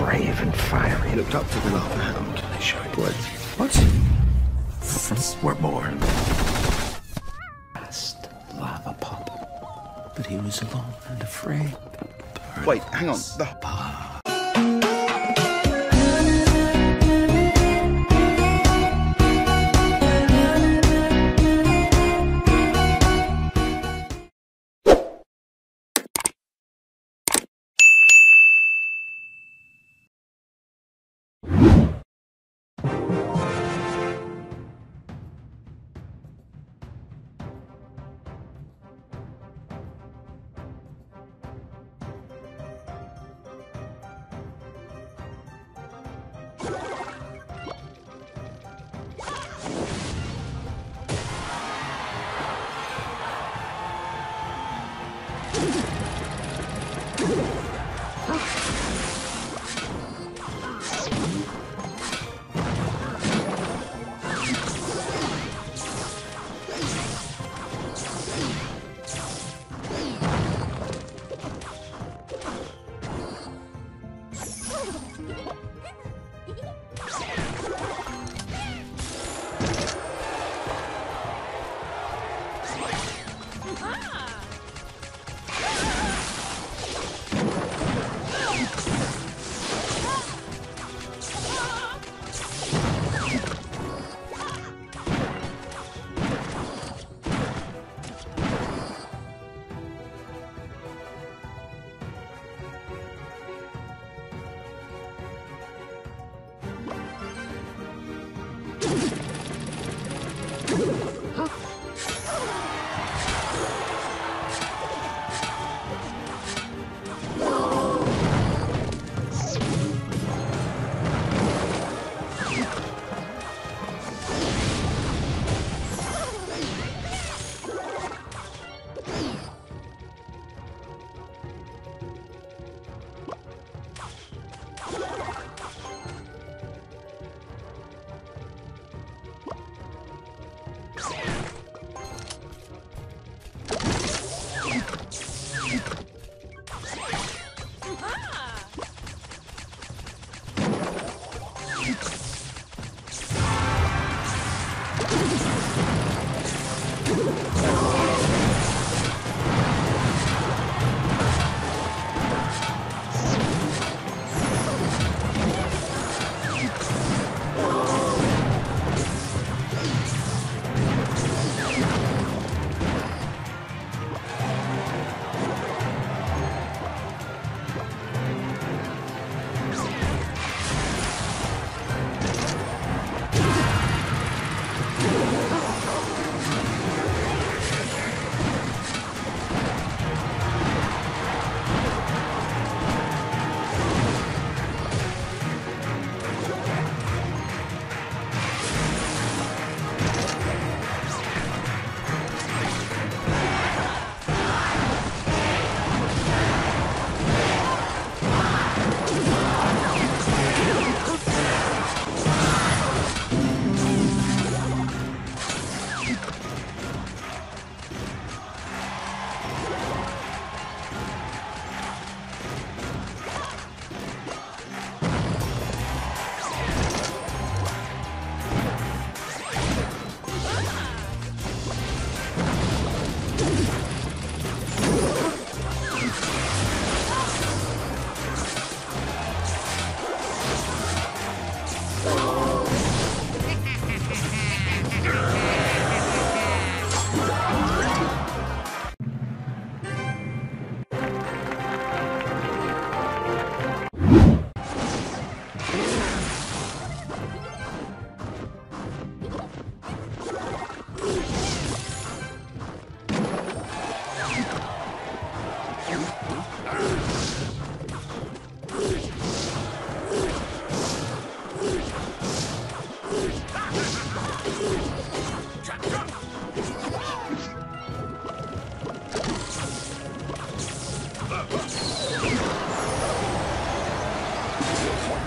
brave and fiery. He looked up to the lava hound. They showed what? What? We're born. Last lava pup. But he was alone and afraid. Wait, hang on. The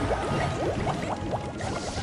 ハハハハ!